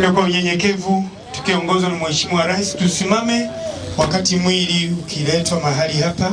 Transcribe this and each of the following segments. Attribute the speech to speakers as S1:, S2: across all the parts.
S1: Na kwa unyenyekevu tukiongozwa na Mheshimiwa Rais, tusimame wakati mwili ukiletwa mahali hapa.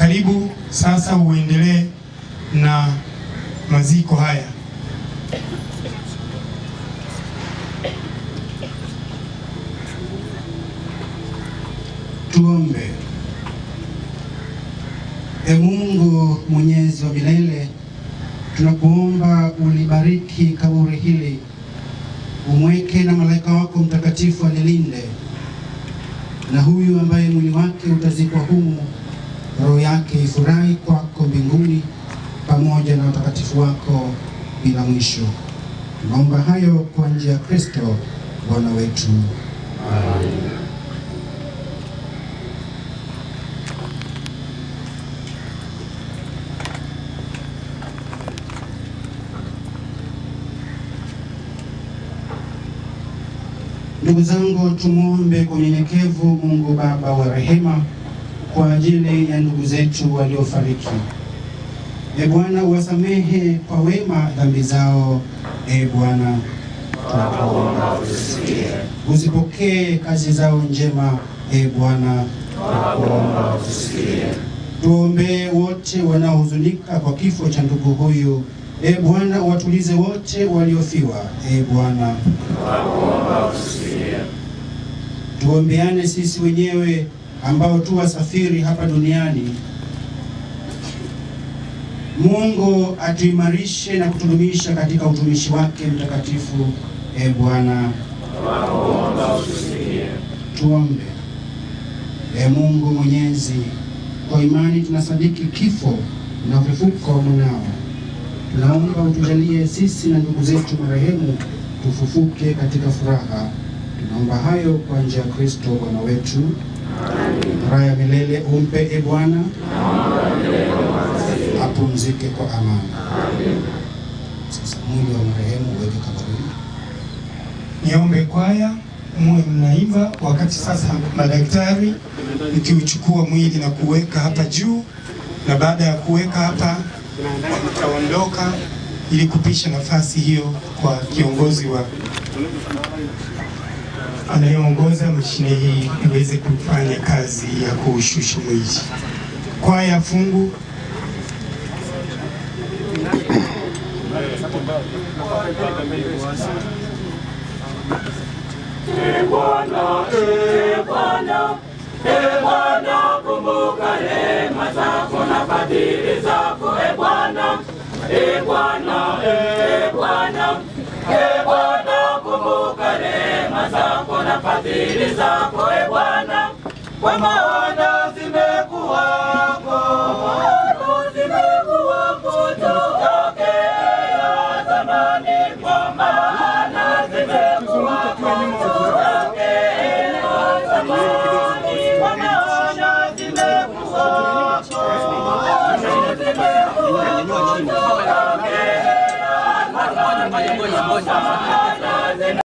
S1: Karibu sasa uendelee na maziko haya.
S2: Tuombe. E Mungu mwenyezi wa milele, tunakuomba ulibariki kaburi hili, umweke na malaika wako mtakatifu alilinde, na huyu ambaye mwili wake utazikwa humu, yake ifurahi kwako mbinguni pamoja na watakatifu wako bila mwisho. Tunaomba hayo kwa njia ya Kristo Bwana wetu. Ndugu zangu, tumwombe kwa unyenyekevu Mungu Baba wa rehema kwa ajili ya ndugu zetu waliofariki. E Bwana, uwasamehe kwa wema dhambi zao. E Bwana, tunakuomba uzipokee kazi zao njema. E Bwana, tunakuomba tuombee wote wanaohuzunika kwa kifo cha ndugu huyu. E Bwana, uwatulize wote waliofiwa. E Bwana, tuombeane sisi wenyewe ambao tu wasafiri hapa duniani. Mungu atuimarishe na kutudumisha katika utumishi wake mtakatifu. E Bwana, tuombe. E Mungu Mwenyezi, kwa imani tunasadiki kifo na ufufuko wa mwanao. Tunaomba utujalie sisi na ndugu zetu marehemu tufufuke katika furaha. Tunaomba hayo kwa njia ya Kristo Bwana wetu. Raha ya milele umpe e Bwana, apumzike kwa amani. Sasa mwili wa marehemu uweke kaburini.
S1: Niombe kwaya muwe mnaimba wakati sasa madaktari mkiuchukua mwili na kuweka hapa juu, na baada ya kuweka hapa mtaondoka ili kupisha nafasi hiyo kwa kiongozi wa anayeongoza mashine hii iweze kufanya kazi ya kuushusha mwili. Kwaya fungu
S3: e Bwana, kumbuka rehema zako na fadhili zako, e Bwana, e Bwana, fadhili zako, e Bwana, kwa maana zimekuwako,